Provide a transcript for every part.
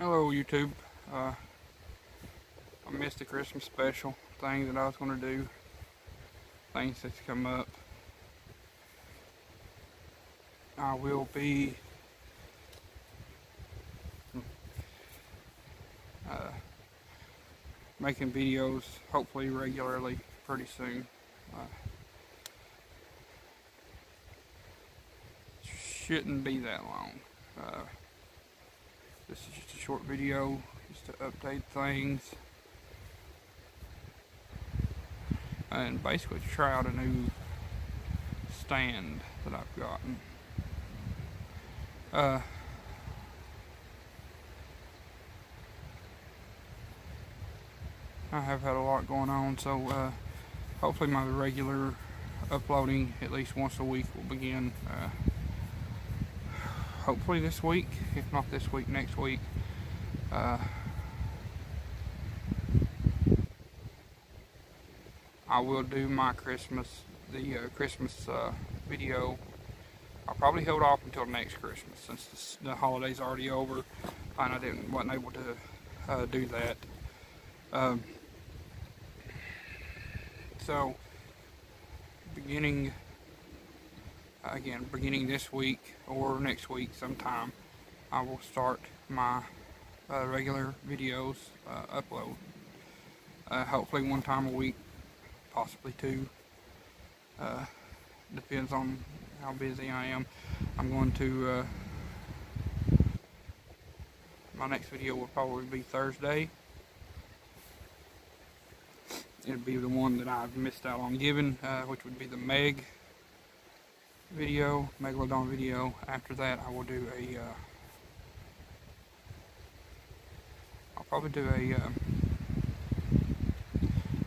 Hello YouTube. Uh, I missed the Christmas special thing that I was going to do. Things that's come up. I will be uh, making videos hopefully regularly pretty soon. Uh, shouldn't be that long. This is just a short video just to update things and basically try out a new stand that I've gotten. Uh, I have had a lot going on, so uh, hopefully my regular uploading at least once a week will begin. Uh, hopefully this week, if not this week, next week. Uh, I will do my Christmas, the uh, Christmas uh, video. I'll probably hold off until next Christmas since this, the holiday's already over and I didn't wasn't able to uh, do that. Um, so beginning again, beginning this week or next week sometime, I will start my uh, regular videos uh, upload. Uh, hopefully one time a week, possibly two. Uh, depends on how busy I am. I'm going to, uh, my next video will probably be Thursday. It'll be the one that I've missed out on giving, uh, which would be the Meg video, Megalodon video. After that, I will do a, uh, I'll probably do a, uh,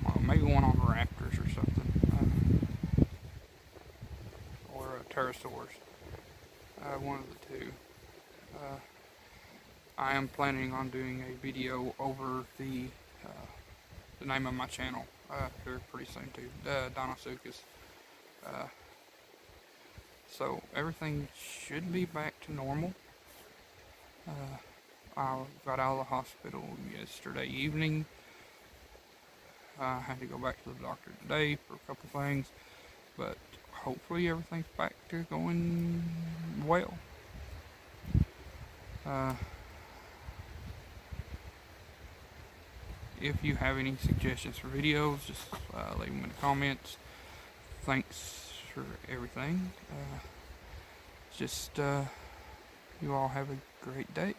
well, maybe one on raptors or something, uh, or uh, pterosaurs, uh, one of the two. Uh, I am planning on doing a video over the, uh, the name of my channel uh, here pretty soon too, uh, Deinosuchus. So everything should be back to normal. Uh, I got out of the hospital yesterday evening. I had to go back to the doctor today for a couple things, but hopefully everything's back to going well. Uh, if you have any suggestions for videos, just uh, leave them in the comments. Thanks for everything. Uh, just, uh, you all have a great day.